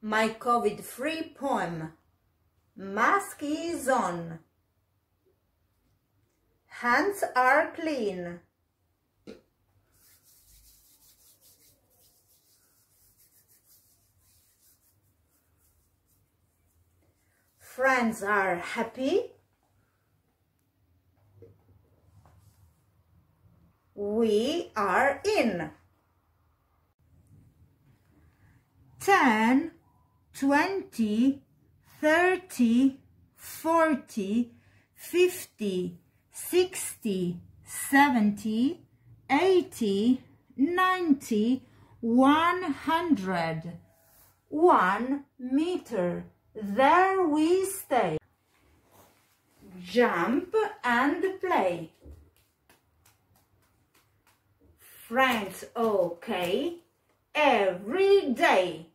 my COVID-free poem. Mask is on. Hands are clean. Friends are happy. We are in. 10, 20, 30, 40, 50, 60, 70, 80, 90, 100. One meter. There we stay. Jump and play. Friends okay every day.